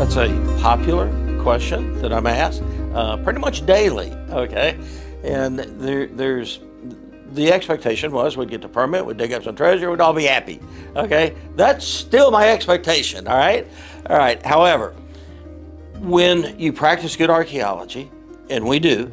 That's a popular question that I'm asked uh, pretty much daily, okay? And there, there's the expectation was we'd get the permit, we'd dig up some treasure, we'd all be happy, okay? That's still my expectation, all right? All right, however, when you practice good archaeology, and we do,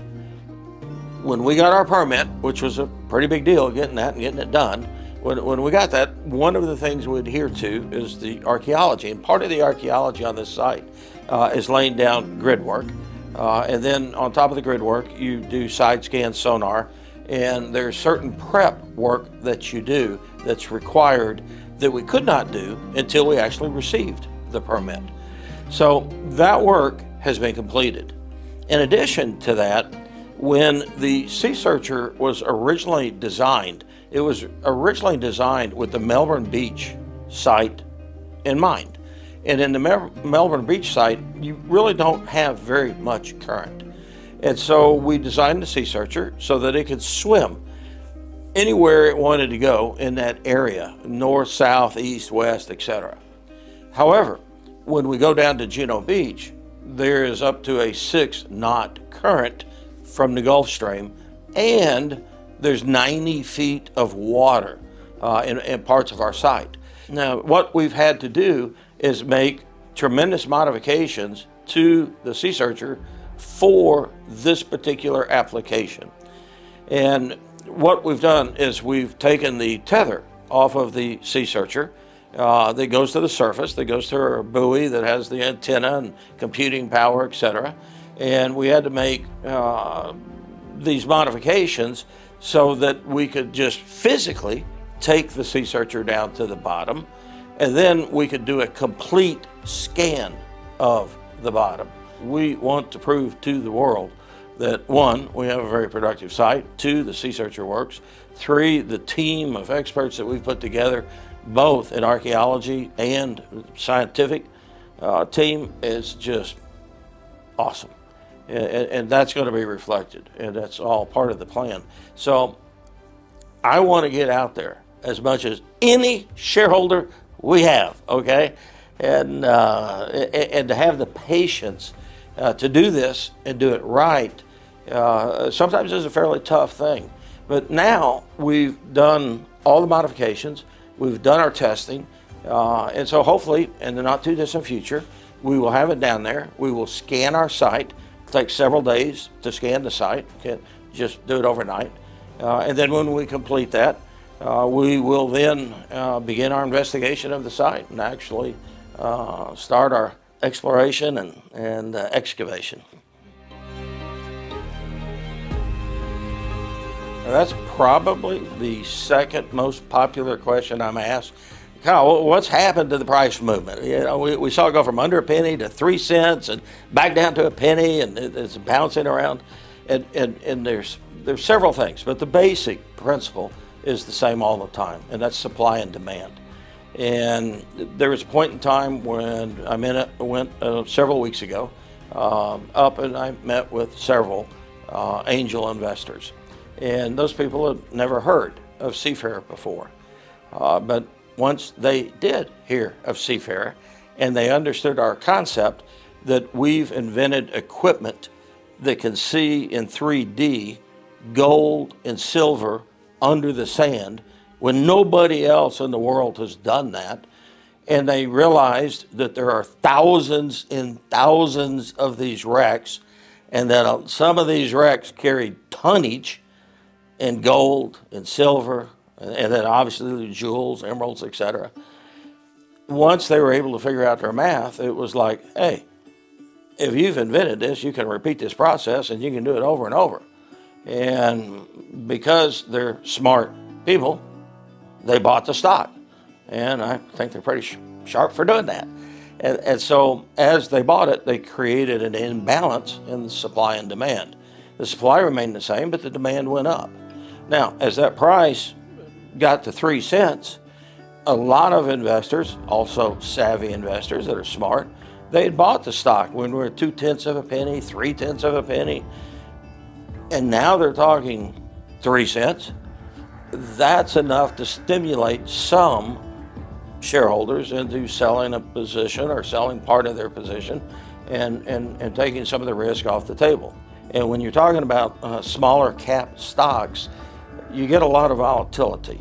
when we got our permit, which was a pretty big deal getting that and getting it done, when, when we got that, one of the things we adhere to is the archaeology. And part of the archaeology on this site uh, is laying down grid work. Uh, and then on top of the grid work, you do side scan sonar. And there's certain prep work that you do that's required that we could not do until we actually received the permit. So that work has been completed. In addition to that, when the SeaSearcher was originally designed, it was originally designed with the Melbourne Beach site in mind. And in the Melbourne Beach site, you really don't have very much current. And so we designed the SeaSearcher so that it could swim anywhere it wanted to go in that area, north, south, east, west, etc. However, when we go down to Juno Beach, there is up to a six knot current from the Gulf Stream and there's 90 feet of water uh, in, in parts of our site. Now, what we've had to do is make tremendous modifications to the SeaSearcher for this particular application. And what we've done is we've taken the tether off of the SeaSearcher uh, that goes to the surface, that goes to a buoy that has the antenna and computing power, etc. And we had to make uh, these modifications so that we could just physically take the SeaSearcher down to the bottom and then we could do a complete scan of the bottom. We want to prove to the world that one, we have a very productive site, two, the SeaSearcher works, three, the team of experts that we've put together, both in archaeology and scientific uh, team, is just awesome and, and that's going to be reflected, and that's all part of the plan. So I want to get out there as much as any shareholder we have, okay, and uh, and to have the patience uh, to do this and do it right. Uh, sometimes is a fairly tough thing, but now we've done all the modifications, we've done our testing, uh, and so hopefully in the not too distant future, we will have it down there. We will scan our site takes several days to scan the site. Can't just do it overnight. Uh, and then when we complete that, uh, we will then uh, begin our investigation of the site and actually uh, start our exploration and, and uh, excavation. That's probably the second most popular question I'm asked Kyle, what's happened to the price movement? You know, we, we saw it go from under a penny to three cents and back down to a penny, and it, it's bouncing around. And, and, and there's, there's several things, but the basic principle is the same all the time, and that's supply and demand. And there was a point in time when I met, went uh, several weeks ago um, up and I met with several uh, angel investors. And those people had never heard of Seafarer before. Uh, but once they did hear of Seafarer and they understood our concept that we've invented equipment that can see in 3D gold and silver under the sand when nobody else in the world has done that. And they realized that there are thousands and thousands of these wrecks, and that uh, some of these wrecks carried tonnage in gold and silver and then obviously the jewels, emeralds, etc. Once they were able to figure out their math, it was like, hey, if you've invented this, you can repeat this process and you can do it over and over. And because they're smart people, they bought the stock. And I think they're pretty sh sharp for doing that. And, and, so as they bought it, they created an imbalance in the supply and demand. The supply remained the same, but the demand went up. Now, as that price got to three cents, a lot of investors, also savvy investors that are smart, they had bought the stock when we were two tenths of a penny, three tenths of a penny, and now they're talking three cents. That's enough to stimulate some shareholders into selling a position or selling part of their position and, and, and taking some of the risk off the table. And when you're talking about uh, smaller cap stocks, you get a lot of volatility.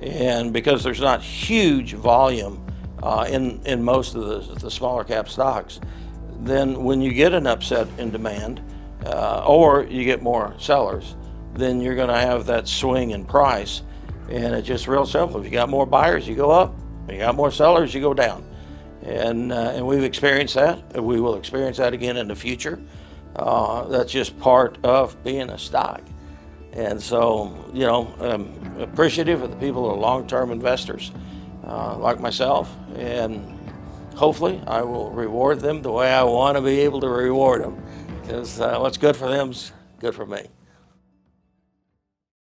And because there's not huge volume uh, in, in most of the, the smaller cap stocks, then when you get an upset in demand uh, or you get more sellers, then you're going to have that swing in price. And it's just real simple. If you got more buyers, you go up. If you got more sellers, you go down. And, uh, and we've experienced that. We will experience that again in the future. Uh, that's just part of being a stock. And so, you know, I'm appreciative of the people who are long-term investors uh, like myself. And hopefully I will reward them the way I want to be able to reward them. Because uh, what's good for them is good for me.